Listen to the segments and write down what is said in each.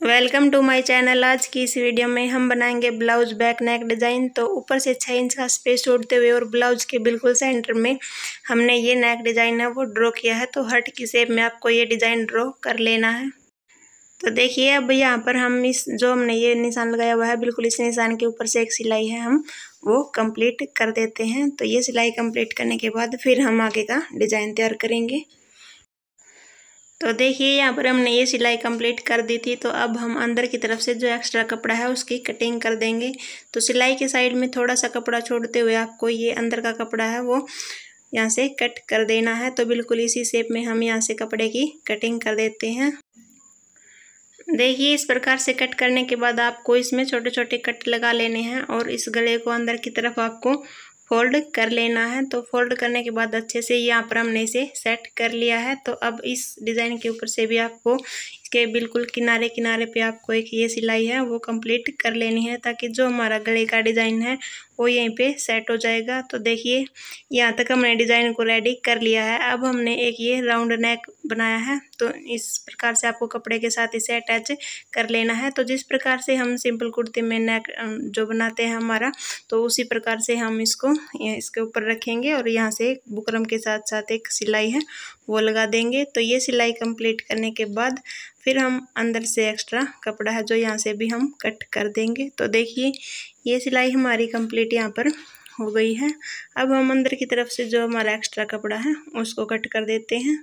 Welcome to my channel. आज की इस वीडियो में हम बनाएँगे ब्लाउज बैक नेक डिज़ाइन। तो ऊपर से छः इंच का स्पेस छोड़ते हुए और ब्लाउज के बिल्कुल सेंटर में हमने ये नेक डिज़ाइन है, वो ड्रॉ किया है। तो हट की शेप में आपको ये डिज़ाइन ड्रॉ कर लेना है। तो देखिए, अब यहाँ पर हम इस जो हमने ये निशान लगाया हुआ है, बिल्कुल इस निशान के ऊपर से एक सिलाई है हम, वो कंप्लीट कर देते हैं। तो ये सिलाई कंप्लीट करने के बाद फिर हम आगे का डिज़ाइन तैयार करेंगे। तो देखिए, यहाँ पर हमने ये सिलाई कंप्लीट कर दी थी तो अब हम अंदर की तरफ़ से जो एक्स्ट्रा कपड़ा है, उसकी कटिंग कर देंगे। तो सिलाई के साइड में थोड़ा सा कपड़ा छोड़ते हुए आपको ये अंदर का कपड़ा है, वो यहाँ से कट कर देना है। तो बिल्कुल इसी शेप में हम यहाँ से कपड़े की कटिंग कर देते हैं। देखिए, इस प्रकार से कट करने के बाद आपको इसमें छोटे छोटे कट लगा लेने हैं और इस गले को अंदर की तरफ़ आपको फोल्ड कर लेना है। तो फोल्ड करने के बाद अच्छे से यहाँ पर हमने इसे सेट कर लिया है। तो अब इस डिज़ाइन के ऊपर से भी आपको इसके बिल्कुल किनारे किनारे पे आपको एक ये सिलाई है, वो कंप्लीट कर लेनी है ताकि जो हमारा गले का डिज़ाइन है, वो यहीं पे सेट हो जाएगा। तो देखिए, यहाँ तक हमने डिज़ाइन को रेडी कर लिया है। अब हमने एक ये राउंड नेक बनाया है तो इस प्रकार से आपको कपड़े के साथ इसे अटैच कर लेना है। तो जिस प्रकार से हम सिंपल कुर्ती में नेक जो बनाते हैं हमारा तो उसी प्रकार से हम इसको इसके ऊपर रखेंगे और यहाँ से बुकरम के साथ साथ एक सिलाई है वो लगा देंगे। तो ये सिलाई कंप्लीट करने के बाद फिर हम अंदर से एक्स्ट्रा कपड़ा है जो यहाँ से भी हम कट कर देंगे। तो देखिए, ये सिलाई हमारी कंप्लीट यहाँ पर हो गई है। अब हम अंदर की तरफ़ से जो हमारा एक्स्ट्रा कपड़ा है, उसको कट कर देते हैं।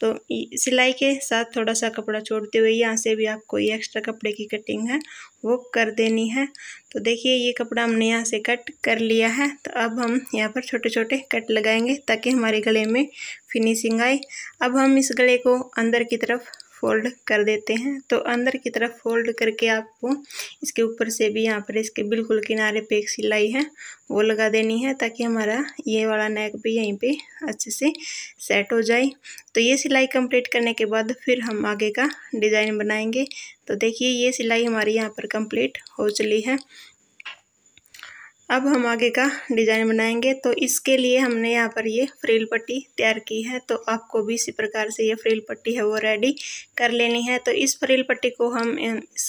तो सिलाई के साथ थोड़ा सा कपड़ा छोड़ते हुए यहाँ से भी आपको ये एक्स्ट्रा कपड़े की कटिंग है, वो कर देनी है। तो देखिए, ये कपड़ा हमने यहाँ से कट कर लिया है। तो अब हम यहाँ पर छोटे छोटे कट लगाएँगे ताकि हमारे गले में फिनिशिंग आए। अब हम इस गले को अंदर की तरफ़ फोल्ड कर देते हैं। तो अंदर की तरफ़ फोल्ड करके आपको इसके ऊपर से भी यहाँ पर इसके बिल्कुल किनारे पे एक सिलाई है, वो लगा देनी है ताकि हमारा ये वाला नेक भी यहीं पे अच्छे से सेट हो जाए। तो ये सिलाई कंप्लीट करने के बाद फिर हम आगे का डिज़ाइन बनाएँगे। तो देखिए ये सिलाई हमारी यहाँ पर कंप्लीट हो चली है। अब हम आगे का डिज़ाइन बनाएँगे। तो इसके लिए हमने यहाँ पर ये फ्रिल पट्टी तैयार की है। तो आपको भी इसी प्रकार से ये फ्रिल पट्टी है वो रेडी कर लेनी है। तो इस फ्रिल पट्टी को हम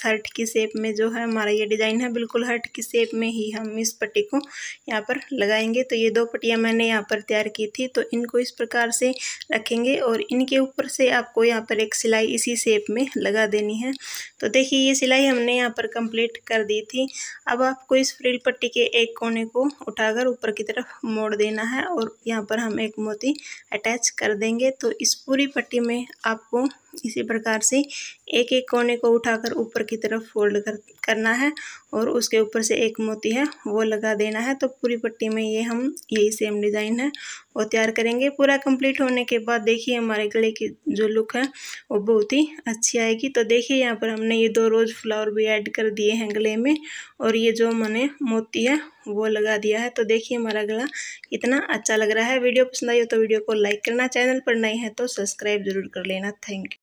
हर्ट की शेप में जो है हमारा ये डिज़ाइन है, बिल्कुल हर्ट की शेप में ही हम इस पट्टी को यहाँ पर लगाएँगे। तो ये दो पट्टियाँ मैंने यहाँ पर तैयार की थी। तो इनको इस प्रकार से रखेंगे और इनके ऊपर से आपको यहाँ पर एक सिलाई इसी शेप में लगा देनी है। तो देखिए, ये सिलाई हमने यहाँ पर कंप्लीट कर दी थी। अब आपको इस फ्रिल पट्टी के एक एक कोने को उठाकर ऊपर की तरफ़ मोड़ देना है और यहाँ पर हम एक मोती अटैच कर देंगे। तो इस पूरी पट्टी में आपको इसी प्रकार से एक एक कोने को उठाकर ऊपर की तरफ़ फोल्ड कर, करना है और उसके ऊपर से एक मोती है, वो लगा देना है। तो पूरी पट्टी में ये हम, यही सेम डिज़ाइन है वो तैयार करेंगे। पूरा कंप्लीट होने के बाद देखिए हमारे गले की जो लुक है, वो बहुत ही अच्छी आएगी। तो देखिए यहाँ पर हमने ये दो रोज़ फ्लावर भी ऐड कर दिए हैं गले में और ये जो मैंने मोती है, वो लगा दिया है। तो देखिए हमारा गला कितना अच्छा लग रहा है। वीडियो पसंद आई हो तो वीडियो को लाइक करना, चैनल पर नए है तो सब्सक्राइब ज़रूर कर लेना। Thank you